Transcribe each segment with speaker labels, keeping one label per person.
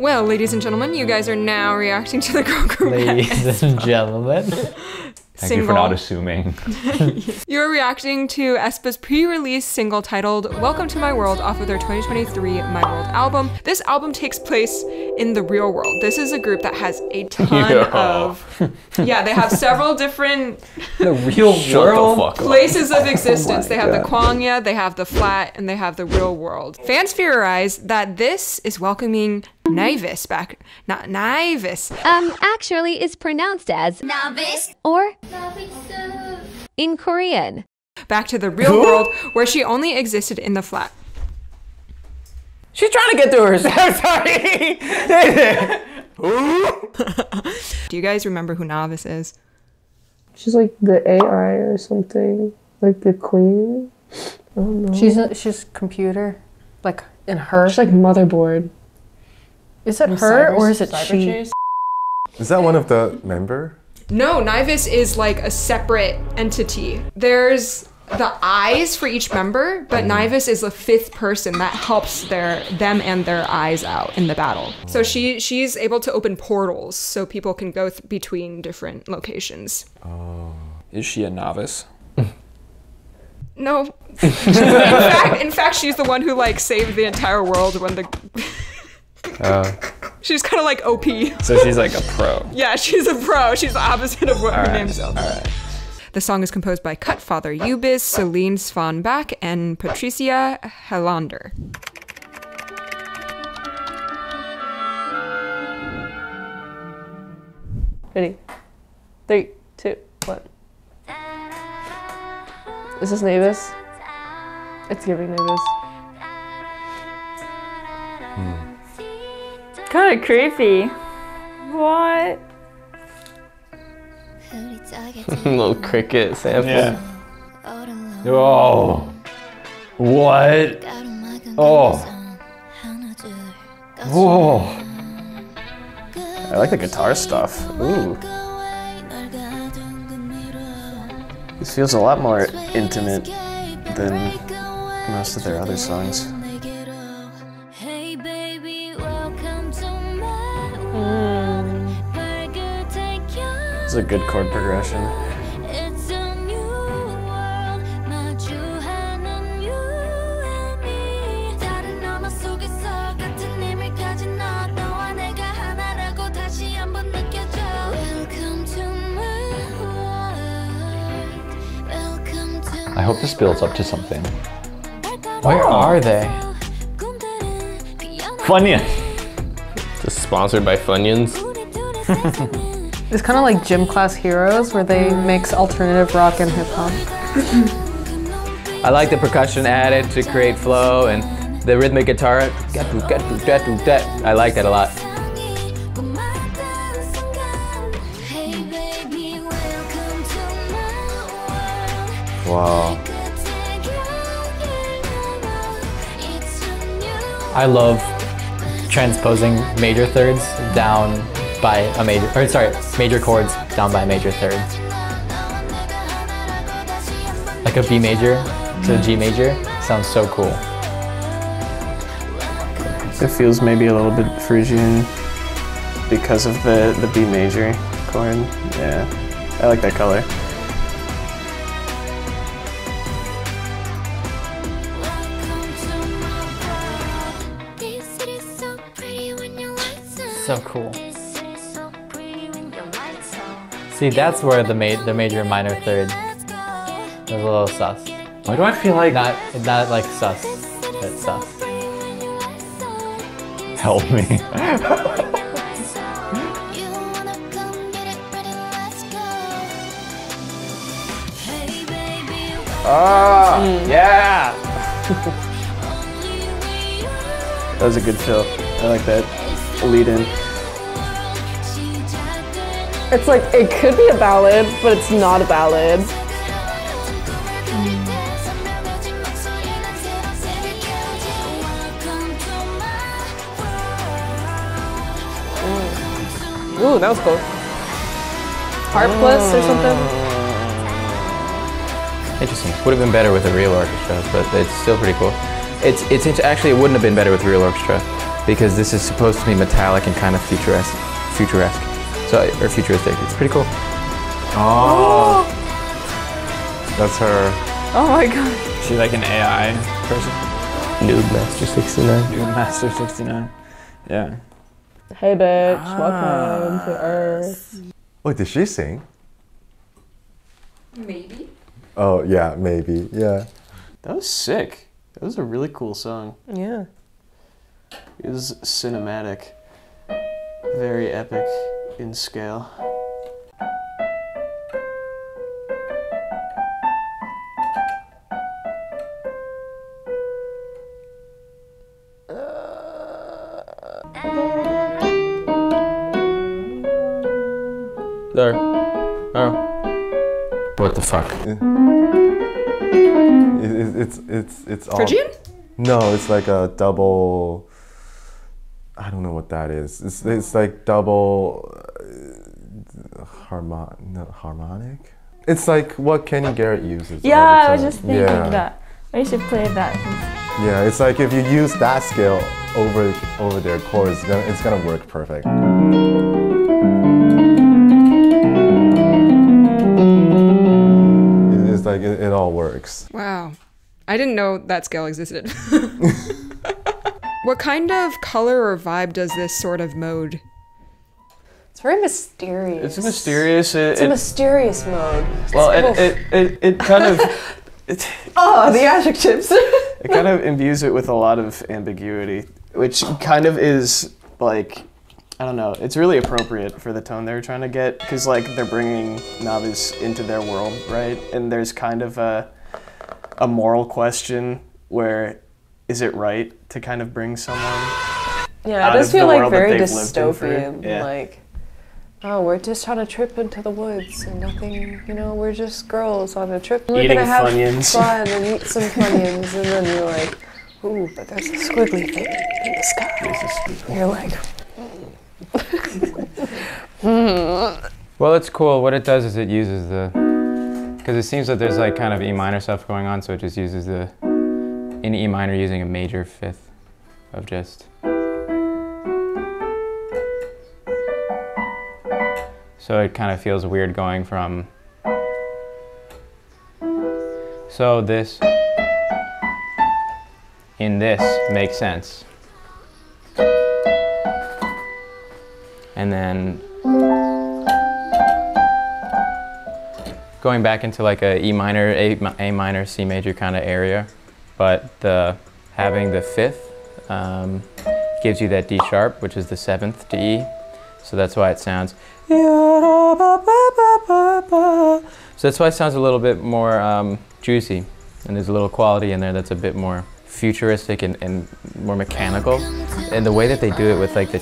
Speaker 1: Well, ladies and gentlemen, you guys are now reacting to the girl group
Speaker 2: Ladies and gentlemen.
Speaker 3: Thank you for not assuming.
Speaker 1: You're reacting to aespa's pre-release single titled Welcome to My World off of their 2023 My World album. This album takes place in the real world. This is a group that has a ton
Speaker 3: Yeah.
Speaker 1: of Yeah, they have several different
Speaker 2: The real world.
Speaker 3: the fuck up.
Speaker 1: places of oh existence. they have the
Speaker 2: God.
Speaker 1: Kwangya, they have the flat, and they have the real world. Fans theorize that this is welcoming Navis back. Not Navis.
Speaker 4: Um, actually, it's pronounced as
Speaker 5: Novice.
Speaker 4: or in Korean.
Speaker 1: Back to the real world where she only existed in the flat.
Speaker 2: She's trying to get through herself. Sorry.
Speaker 1: Do you guys remember who Navis is?
Speaker 6: She's like the AI or something. Like the queen. I don't know.
Speaker 7: She's a, she's computer, like in her.
Speaker 6: She's like motherboard.
Speaker 7: Is it her or is it she?
Speaker 8: Is that one of the member?
Speaker 1: No, Navis is like a separate entity. There's the eyes for each member, but mm-hmm. Navis is the fifth person that helps their them and their eyes out in the battle. So mm. she she's able to open portals so people can go th- between different locations. Oh.
Speaker 9: Is she a novice?
Speaker 1: No. in fact, in fact, she's the one who like saved the entire world when the. Uh, she's kind of like OP.
Speaker 9: So she's like a pro.
Speaker 1: Yeah, she's a pro. She's the opposite of what her
Speaker 9: Alright,
Speaker 1: name says. The song is composed by Cutfather Ubis, Celine Svanbäck, and Patricia Helander.
Speaker 6: Ready? Three, two, one. Is this Navis? It's giving Navis.
Speaker 10: Kind of creepy. What?
Speaker 2: Little cricket sample.
Speaker 3: Yeah. Oh. What? Oh. Whoa.
Speaker 2: I like the guitar stuff. Ooh. This feels a lot more intimate than most of their other songs. It's a good chord progression.
Speaker 3: I hope this builds up to something.
Speaker 2: Where are they?
Speaker 3: Funyun.
Speaker 11: Just sponsored by Funyuns.
Speaker 7: It's kind of like gym class heroes where they mix alternative rock and hip hop.
Speaker 2: I like the percussion added to create flow and the rhythmic guitar. I like that a lot.
Speaker 8: Wow.
Speaker 2: I love transposing major thirds down by a major, or sorry, major chords down by a major third. Like a B major to a G major sounds so cool. It feels maybe a little bit Phrygian because of the, the B major chord. Yeah, I like that color. So cool. See, that's where the ma- the major and minor third is a little sus.
Speaker 3: Why do I feel like
Speaker 2: Not not like sus, but sus.
Speaker 3: help me?
Speaker 2: Ah, yeah. that was a good fill. I like that lead in.
Speaker 6: It's like it could be a ballad, but it's not a ballad. Mm. Ooh, that was close. Harpless or something. Mm.
Speaker 2: Interesting. Would have been better with a real orchestra, but it's still pretty cool. It's it's, it's actually it wouldn't have been better with real orchestra. because this is supposed to be metallic and kind of futuristic, futuresque, so uh, or futuristic. It's pretty cool.
Speaker 8: Oh. oh. That's her.
Speaker 10: Oh my god.
Speaker 9: Is she like an AI person?
Speaker 11: Nude Master 69.
Speaker 9: Nude Master 69. Yeah.
Speaker 6: Hey, bitch. Ah. Welcome to Earth.
Speaker 8: Oh, did she sing?
Speaker 1: Maybe.
Speaker 8: Oh, yeah, maybe. Yeah.
Speaker 5: That was sick. That was a really cool song.
Speaker 7: Yeah.
Speaker 5: It was cinematic, very epic in scale.
Speaker 2: There. Oh. What the fuck?
Speaker 8: It, it, it's it's it's all.
Speaker 1: Phrygian?
Speaker 8: No, it's like a double. I don't know what that is. It's it's like double harmon harmonic. It's like what Kenny Garrett uses.
Speaker 10: Yeah, I was just thinking
Speaker 8: yeah.
Speaker 10: that. I should play that.
Speaker 8: Yeah, it's like if you use that scale over over their chords, it's gonna, it's gonna work perfect. It's like it, it all works.
Speaker 1: Wow. I didn't know that scale existed. what kind of color or vibe does this sort of mode?
Speaker 7: It's very mysterious.
Speaker 5: It's mysterious. It,
Speaker 7: It's a
Speaker 5: it-
Speaker 7: mysterious mode.
Speaker 5: well, it, it, it, it kind of it,
Speaker 7: Oh, ah, the adjectives.
Speaker 5: it kind of imbues it with a lot of ambiguity, which kind of is like I don't know. It's really appropriate for the tone they're trying to get because like they're bringing Navis into their world, right? And there's kind of a a moral question where is it right to kind of bring someone
Speaker 7: Yeah, it does feel like very
Speaker 5: they've lived in for-
Speaker 7: dystopian.
Speaker 5: yeah.
Speaker 7: Like, oh, we're just on a trip into the woods and nothing, you know, we're just girls on a trip. We're
Speaker 5: Eating
Speaker 7: gonna have
Speaker 5: Funyuns.
Speaker 7: fun and eat some funyuns, and then you're like, ooh, but there's a squiggly thing in the sky. You're like, hmm.
Speaker 2: Well, it's cool. What it does is it uses the, because it seems that there's like kind of E minor stuff going on, so it just uses the, in E minor using a major fifth of just. So it kind of feels weird going from. So this, in this makes sense. And then going back into like a E minor, A, A minor, C major kind of area, but the having the fifth um, gives you that D sharp, which is the seventh to E. So that's why it sounds. So that's why it sounds a little bit more um, juicy, and there's a little quality in there that's a bit more futuristic and, and more mechanical. And the way that they do it with like the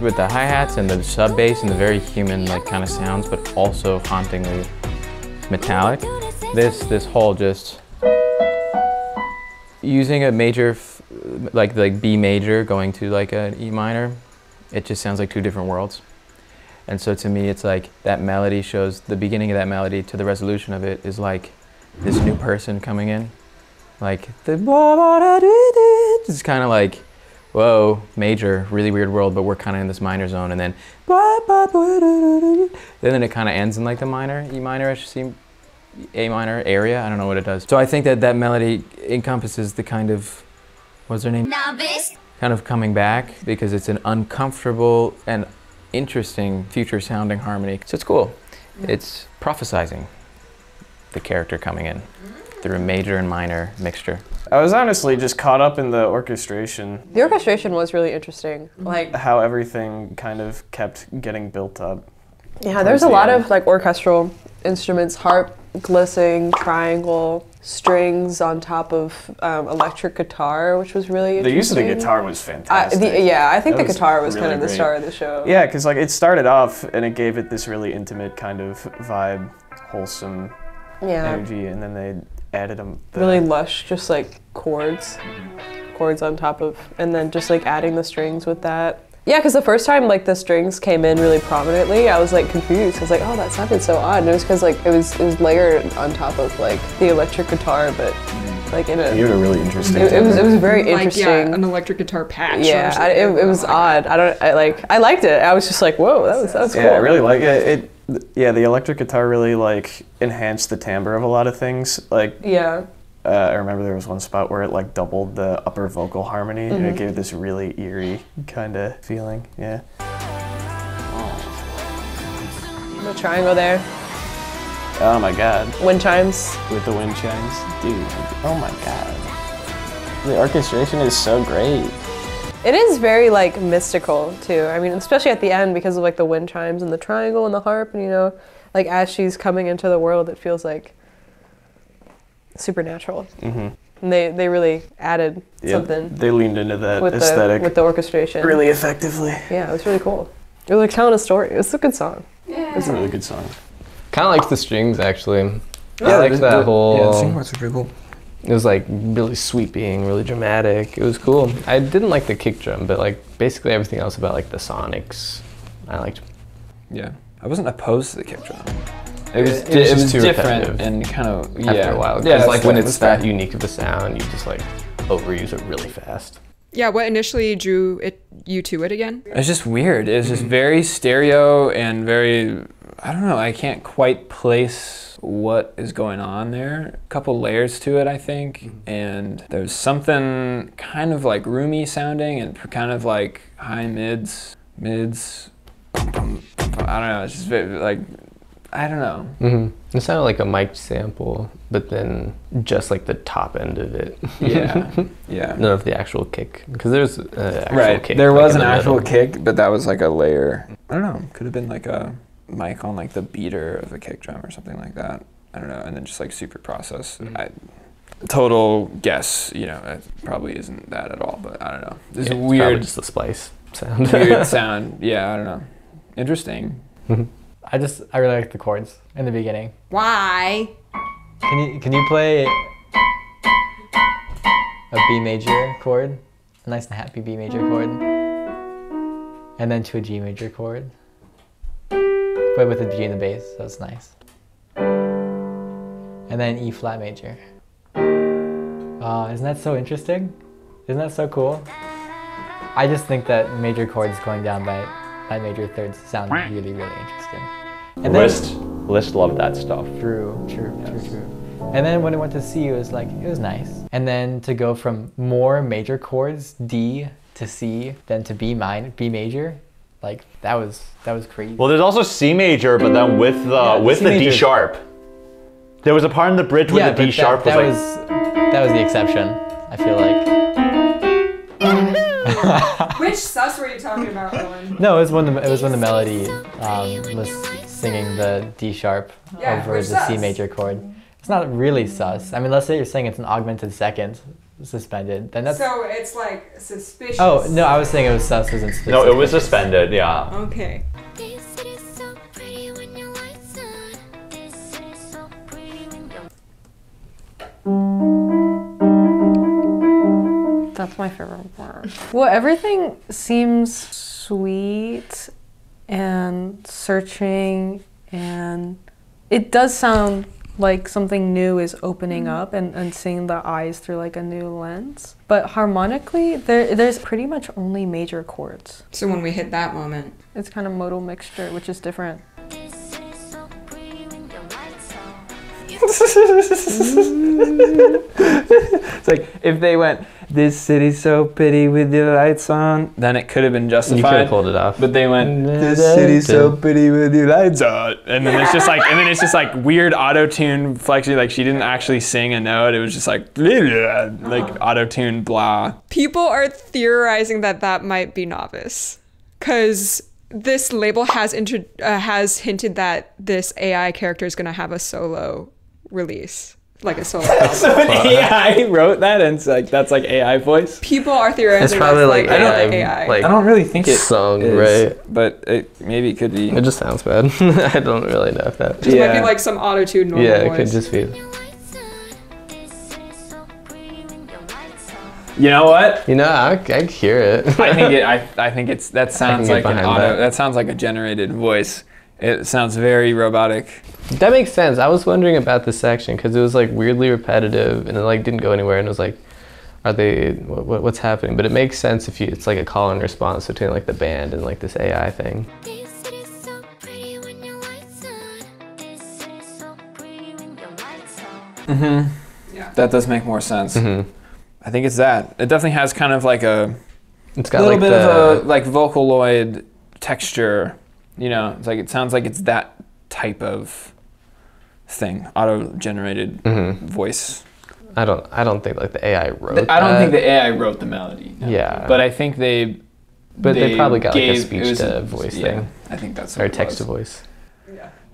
Speaker 2: with the hi-hats and the sub bass and the very human like kind of sounds, but also hauntingly metallic. This this whole just using a major like like B major going to like an E minor, it just sounds like two different worlds. And so to me, it's like that melody shows the beginning of that melody to the resolution of it is like this new person coming in, like the it's kind of like whoa, major, really weird world, but we're kind of in this minor zone, and then then then it kind of ends in like the minor, E minor-ish, C, A minor area. I don't know what it does. So I think that that melody encompasses the kind of what's her name? Novice. Kind of coming back because it's an uncomfortable and interesting future sounding harmony. So it's cool. Mm-hmm. It's prophesizing the character coming in through a major and minor mixture.
Speaker 5: I was honestly just caught up in the orchestration,
Speaker 7: the orchestration was really interesting. Like,
Speaker 5: how everything kind of kept getting built up.
Speaker 7: yeah, there's a
Speaker 5: the
Speaker 7: lot
Speaker 5: end.
Speaker 7: of like orchestral instruments, harp, glissing, triangle, strings on top of um, electric guitar, which was really
Speaker 5: The use of the guitar was
Speaker 7: I,
Speaker 5: fantastic.
Speaker 7: the, yeah, I think
Speaker 5: That
Speaker 7: the guitar was
Speaker 5: really
Speaker 7: kind of the
Speaker 5: great.
Speaker 7: star of the show.
Speaker 5: Yeah, because like it started off and it gave it this really intimate kind of vibe, wholesome
Speaker 7: Yeah.
Speaker 5: energy, and then they added them.
Speaker 7: really lush, just like chords, chords on top of, and then just like adding the strings with that. Yeah, because the first time like the strings came in really prominently, I was like confused. I was like, oh, that sounded so odd. And it was because like it was it was layered on top of like the electric guitar, but mm. like in a.
Speaker 5: You had a really interesting.
Speaker 7: It, it was it was very
Speaker 1: Like,
Speaker 7: interesting.
Speaker 1: yeah, an electric guitar patch.
Speaker 7: Yeah, I, it, it was oh odd. I don't I, like. I liked it. I was just like, whoa, that was that was cool.
Speaker 5: Yeah, I really like it. it. Yeah, the electric guitar really like enhanced the timbre of a lot of things. Like
Speaker 7: Yeah.
Speaker 5: Uh, I remember there was one spot where it like doubled the upper vocal harmony, and it
Speaker 7: Mhm.
Speaker 5: gave this really eerie kind of feeling. Yeah.
Speaker 7: The triangle there.
Speaker 5: Oh my god.
Speaker 7: Wind chimes.
Speaker 5: With the wind chimes, dude. Oh my god. The orchestration is so great.
Speaker 7: It is very like mystical too. I mean, especially at the end because of like the wind chimes and the triangle and the harp, and you know, like as she's coming into the world, it feels like supernatural.
Speaker 5: Mm-hmm.
Speaker 7: And they they really added
Speaker 5: Yeah,
Speaker 7: something
Speaker 5: they leaned into that
Speaker 7: with
Speaker 5: aesthetic
Speaker 7: the with the orchestration
Speaker 5: really effectively.
Speaker 7: Yeah, it was really cool. It was like telling a story. It was a good song.
Speaker 5: It's a really good song.
Speaker 11: Kind of like the strings actually.
Speaker 9: Yeah,
Speaker 11: I liked
Speaker 9: the-
Speaker 11: that
Speaker 9: the-
Speaker 11: whole.
Speaker 9: yeah, the string parts are pretty cool.
Speaker 11: It was like really sweeping, really dramatic. It was cool. I didn't like the kick drum, but like basically everything else about like the sonics, I liked.
Speaker 9: Yeah, I wasn't opposed to the kick drum. It was,
Speaker 11: It was
Speaker 9: it
Speaker 11: just
Speaker 9: was
Speaker 11: too
Speaker 9: different and kind of yeah.
Speaker 11: After a while,
Speaker 9: yeah,
Speaker 11: because like when
Speaker 9: that's
Speaker 11: it's
Speaker 9: fair.
Speaker 11: that unique of a sound, you just like overuse it really fast.
Speaker 1: Yeah, what initially drew it you to it again?
Speaker 9: It's just weird. It's just very stereo and very. I don't know. I can't quite place what is going on there. A couple layers to it, I think, and there's something kind of like roomy sounding and kind of like high mids, mids. I don't know. It's just very, like I don't know.
Speaker 11: Mm-hmm. It sounded like a mic sample, but then just like the top end of it.
Speaker 9: Yeah, yeah.
Speaker 11: None of the actual kick, because there's
Speaker 9: right.
Speaker 11: kick.
Speaker 9: there
Speaker 11: like,
Speaker 9: was an
Speaker 11: the
Speaker 9: actual
Speaker 11: middle.
Speaker 9: kick, but that was like a layer. I don't know. Could have been like a mic on like the beater of a kick drum or something like that. I don't know. And then just like super process. I, total guess. You know, it probably isn't that at all. But I don't know. This
Speaker 11: Yeah,
Speaker 9: is
Speaker 11: it's probably
Speaker 9: weird.
Speaker 11: just the splice sound.
Speaker 9: weird sound. Yeah, I don't know. Interesting.
Speaker 12: I just I really like the chords in the beginning.
Speaker 1: Why?
Speaker 12: Can you can you play a B major chord, a nice and happy B major chord, and then to a G major chord, but with a G in the bass, so it's nice. And then E flat major. Uh, isn't that so interesting? Isn't that so cool? I just think that major chords going down by by major thirds sound really really interesting. And then-
Speaker 3: Liszt, Liszt loved that stuff.
Speaker 12: True, true, true, true. And then when I went to C, it was like it was nice. And then to go from more major chords, D to C, then to B minor, B major, like that was that was crazy.
Speaker 3: Well, there's also C major, but then with the
Speaker 12: Yeah,
Speaker 3: with
Speaker 12: C
Speaker 3: the D sharp. There was a part in the bridge where
Speaker 12: yeah,
Speaker 3: the D
Speaker 12: but
Speaker 3: sharp
Speaker 12: that,
Speaker 3: was
Speaker 12: that
Speaker 3: like.
Speaker 12: was that was the exception. I feel like.
Speaker 1: Which sus were you talking about, Owen?
Speaker 12: No, it was when the it was when the melody um, was singing the D sharp
Speaker 1: Yeah,
Speaker 12: over
Speaker 1: which
Speaker 12: the C major chord. It's not really sus. I mean, let's say you're saying it's an augmented second suspended, then that's.
Speaker 1: so it's like suspicious.
Speaker 12: Oh no, I was saying it was sus was in
Speaker 3: No, it was suspended. Yeah.
Speaker 1: Okay.
Speaker 7: That's my favorite part. Well, everything seems sweet and searching, and it does sound like something new is opening mm-hmm. up and, and seeing the eyes through like a new lens. But harmonically, there, there's pretty much only major chords.
Speaker 1: So when we hit that moment,
Speaker 7: It's kind of modal mixture, which is different.
Speaker 9: it's like if they went, "This city's so pretty with the lights on," then it could have been justified.
Speaker 11: You could have pulled it off.
Speaker 9: But they went, "This city's so pretty with the lights on," and then it's just like, and then it's just like weird auto tune flexing. Like she didn't actually sing a note. It was just like, like auto tune blah.
Speaker 1: people are theorizing that that might be novice, because this label has intro- uh, has hinted that this AI character is gonna have a solo release, like a solo. album.
Speaker 9: So an AI wrote that, and it's like that's like AI voice.
Speaker 1: People are theorizing
Speaker 11: It's probably
Speaker 1: that's
Speaker 11: like,
Speaker 1: like,
Speaker 11: AI,
Speaker 1: AI.
Speaker 11: like
Speaker 9: I don't really think it
Speaker 11: sung,
Speaker 9: is,
Speaker 11: right?
Speaker 9: But it maybe it could be.
Speaker 11: It just sounds bad. I don't really know if that.
Speaker 1: Just might be like some auto tune. normal
Speaker 11: yeah, it
Speaker 1: voice.
Speaker 11: could just be.
Speaker 9: You know what?
Speaker 11: You know, I, I hear it.
Speaker 9: I think it. I, I think it's that sounds like an auto.
Speaker 11: that.
Speaker 9: That. sounds like a generated voice. It sounds very robotic.
Speaker 11: That makes sense. I was wondering about this section because it was like weirdly repetitive and it like didn't go anywhere and it was like, are they what, what's happening? But it makes sense if you it's like a call and response between like the band and like this AI thing.
Speaker 9: Mm-hmm. Yeah. That does make more sense.
Speaker 11: Mhm.
Speaker 9: I think it's that. It definitely has kind of like a
Speaker 11: It's got
Speaker 9: little
Speaker 11: like
Speaker 9: bit
Speaker 11: the
Speaker 9: of a like Vocaloid texture. You know, it's like it sounds like it's that type of thing, auto-generated
Speaker 11: Mhm.
Speaker 9: voice.
Speaker 11: I don't I don't think like the AI wrote.
Speaker 9: I don't think the AI wrote the melody. no.
Speaker 11: Yeah.
Speaker 9: But I think they.
Speaker 11: But they, probably got like a speech to voice
Speaker 9: yeah,
Speaker 11: thing.
Speaker 9: I think that's
Speaker 11: or
Speaker 9: it
Speaker 11: text to voice.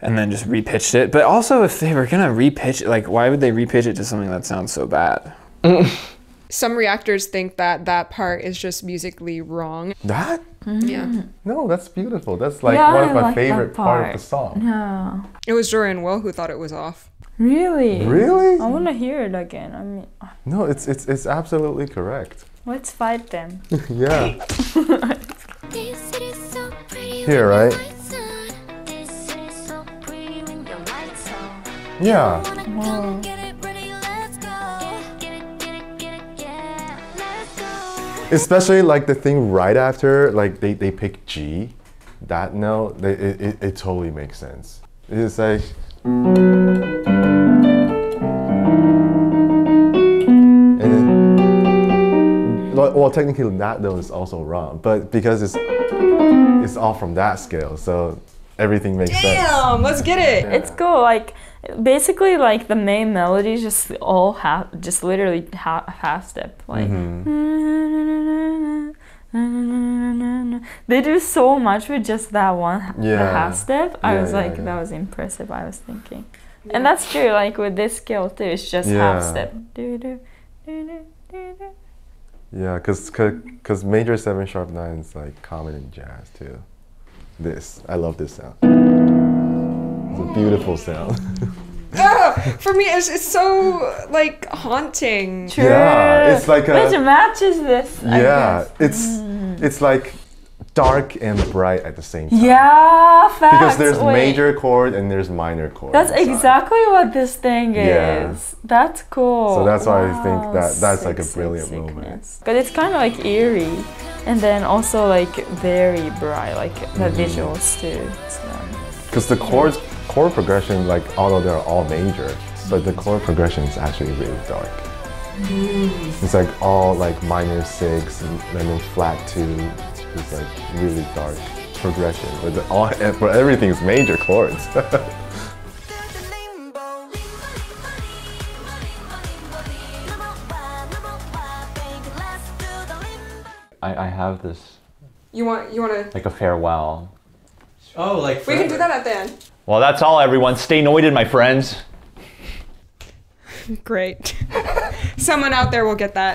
Speaker 9: And then just repitched it. But also, if they were gonna repitch it, like, why would they repitch it to something that sounds so bad?
Speaker 1: Some reactors think that that part is just musically wrong.
Speaker 8: That? Mm-hmm.
Speaker 1: Yeah.
Speaker 8: No, that's beautiful. That's like
Speaker 10: Yeah,
Speaker 8: one
Speaker 10: I
Speaker 8: of my
Speaker 10: like
Speaker 8: favorite part. of the song.
Speaker 10: No.
Speaker 1: It was Jordan Will who thought it was off.
Speaker 10: Really?
Speaker 8: Really?
Speaker 10: I want to hear it again. I mean, ah.
Speaker 8: No, it's it's it's absolutely correct.
Speaker 10: let's fight them.
Speaker 8: yeah. Here, right? Yeah.
Speaker 10: Wow.
Speaker 8: Especially like the thing right after, like they, they pick G, that note, they, it, it, it totally makes sense. It's like. And then- well, well, technically that note is also wrong, but because it's it's all from that scale, so everything makes sense.
Speaker 1: Damn, let's get it.
Speaker 10: It's cool. Like basically, like the main melody is just all half, just literally half, half step. Like mm-hmm. they do so much with just that one h- the
Speaker 8: Yeah.
Speaker 10: half step. I
Speaker 8: Yeah,
Speaker 10: was
Speaker 8: yeah,
Speaker 10: like,
Speaker 8: yeah.
Speaker 10: that was impressive. I was thinking, and that's true. Like with this scale too, it's just half step.
Speaker 8: Yeah, cause, cause, 'cause major seven sharp nine is like common in jazz too. This, I love this sound. It's a beautiful sound.
Speaker 1: For me, it's, it's so like haunting.
Speaker 10: True.
Speaker 8: Yeah, it's like a-
Speaker 10: which matches this.
Speaker 8: Yeah,
Speaker 10: guess.
Speaker 8: it's it's like dark and bright at the same time.
Speaker 10: Yeah, facts.
Speaker 8: Because there's
Speaker 10: Wait.
Speaker 8: major chord and there's minor chord.
Speaker 10: That's
Speaker 8: inside.
Speaker 10: exactly what this thing
Speaker 8: Yeah.
Speaker 10: is. That's cool.
Speaker 8: So that's why I think that that's like a
Speaker 10: sick, sick,
Speaker 8: brilliant
Speaker 10: sickness.
Speaker 8: moment.
Speaker 10: But it's kind of like eerie, and then also like very bright, like the
Speaker 8: Mhm.
Speaker 10: visuals too. So,
Speaker 8: Because the chords, chord progression, like although they're all major, but the chord progression is actually really dark. It's like all like minor six and, and then flat two. It's like really dark progression. But the, all, but everything's major chords.
Speaker 3: I, I have this
Speaker 1: You want you want to?
Speaker 3: like a farewell.
Speaker 11: Oh, like
Speaker 1: We can do that at the end.
Speaker 3: Well, that's all, everyone. Stay noited, my friends.
Speaker 1: Great. Someone out there will get that.